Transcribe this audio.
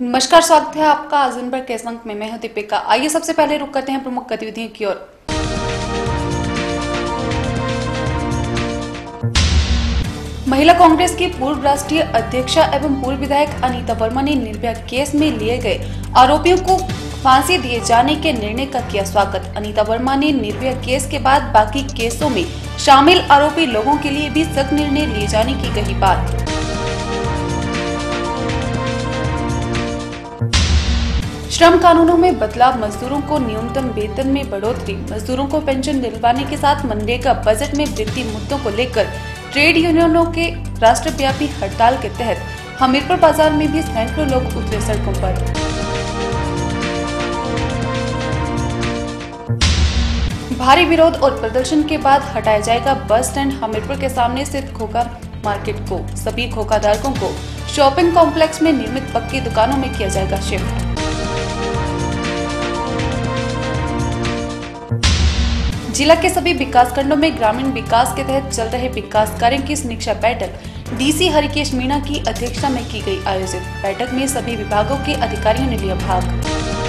नमस्कार, स्वागत है आपका आज दिन भर के अंक में। मैं हूँ दीपिका। आइए सबसे पहले रुक करते हैं प्रमुख गतिविधियों की ओर। महिला कांग्रेस की पूर्व राष्ट्रीय अध्यक्षा एवं पूर्व विधायक अनीता वर्मा ने निर्भया केस में लिए गए आरोपियों को फांसी दिए जाने के निर्णय का किया स्वागत। अनीता वर्मा ने निर्भया केस के बाद बाकी केसों में शामिल आरोपी लोगों के लिए भी सख्त निर्णय लिए जाने की कही बात। श्रम कानूनों में बदलाव, मजदूरों को न्यूनतम वेतन में बढ़ोतरी, मजदूरों को पेंशन दिलवाने के साथ मनरेगा बजट में वृद्धि मुद्दों को लेकर ट्रेड यूनियनों के राष्ट्रव्यापी हड़ताल के तहत हमीरपुर बाज़ार में भी सैकड़ों लोग उतरे सड़कों पर। भारी विरोध और प्रदर्शन के बाद हटाया जाएगा बस स्टैंड हमीरपुर के सामने स्थित खोखा मार्केट को। सभी खोखा धारकों को शॉपिंग कॉम्प्लेक्स में निर्मित पक्की दुकानों में किया जाएगा शिफ्ट। जिला के सभी विकास खंडो में ग्रामीण विकास के तहत चल रहे विकास कार्यो की समीक्षा बैठक डीसी हरिकेश मीणा की अध्यक्षता में की गई आयोजित। बैठक में सभी विभागों के अधिकारियों ने लिया भाग।